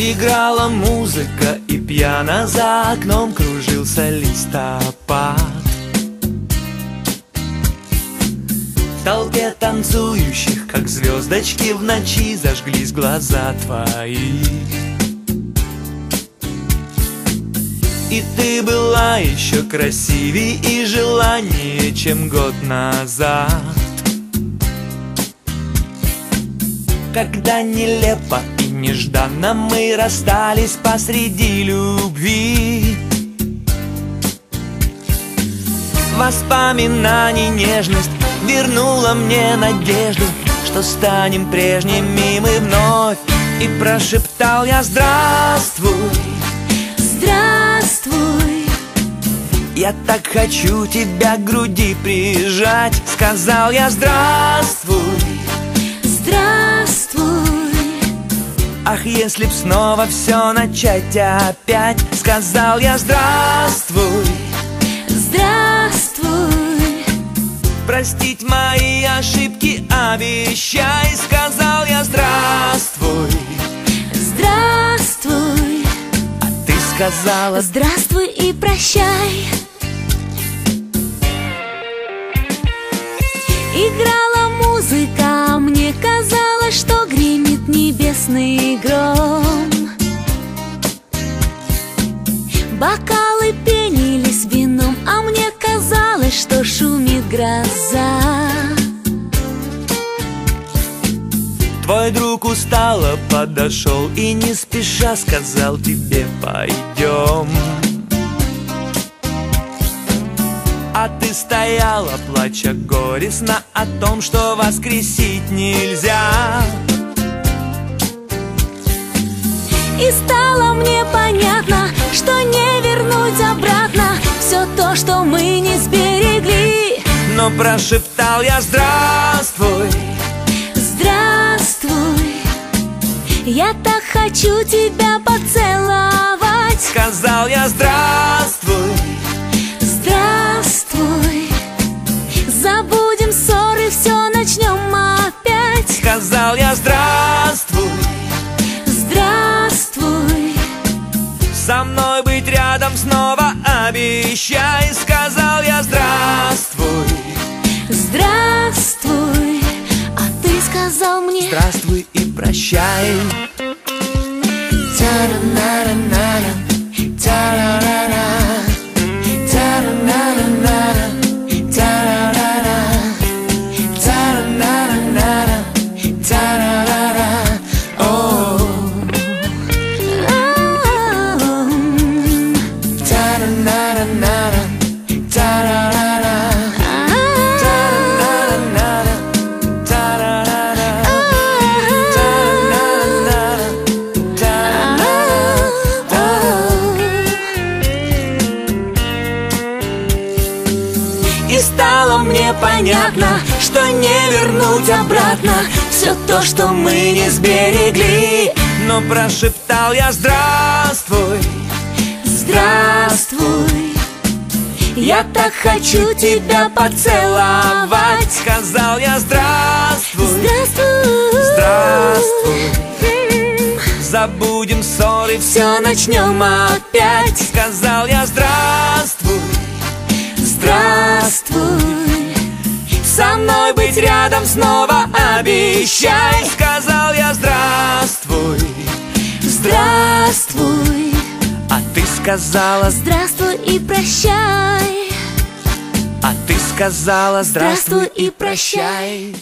Играла музыка и пьяно за окном кружился листопад. В толпе танцующих, как звездочки в ночи Зажглись глаза твои. И ты была еще красивее и желаннее, чем год назад. Когда нелепо нежданно мы расстались посреди любви. Воспоминаний нежность вернула мне надежду Что станем прежними мы вновь. И прошептал я здравствуй Здравствуй, Я так хочу тебя к груди прижать Сказал я здравствуй здравствуй, Ах, если б снова все начать опять Сказал я здравствуй здравствуй, Простить мои ошибки обещай Сказал я здравствуй здравствуй, А ты сказала здравствуй и прощай. Играла музыка, а мне казалось, небесный гром. Бокалы пенились вином, а мне казалось, что шумит гроза. Твой друг устало подошел И не спеша сказал тебе пойдем А ты стояла, плача горестно О том, что воскресить нельзя И стало мне понятно, что не вернуть обратно Все то, что мы не сберегли. Но прошептал я здравствуй Здравствуй, я так хочу тебя поцеловать быть рядом снова обещай Сказал я здравствуй здравствуй, а ты сказал мне Здравствуй и прощай Та-ра-на-ра-на-ра, И стало мне понятно, что не вернуть обратно Все то, что мы не сберегли. Но прошептал я здравствуй Здравствуй, Я так хочу тебя поцеловать Сказал я здравствуй здравствуй, Здравствуй. М, Забудем ссоры, все начнем опять Сказал я здравствуй Со мной быть рядом снова обещай Сказал я здравствуй здравствуй, А ты сказала, здравствуй и прощай. а ты сказала Здравствуй и прощай.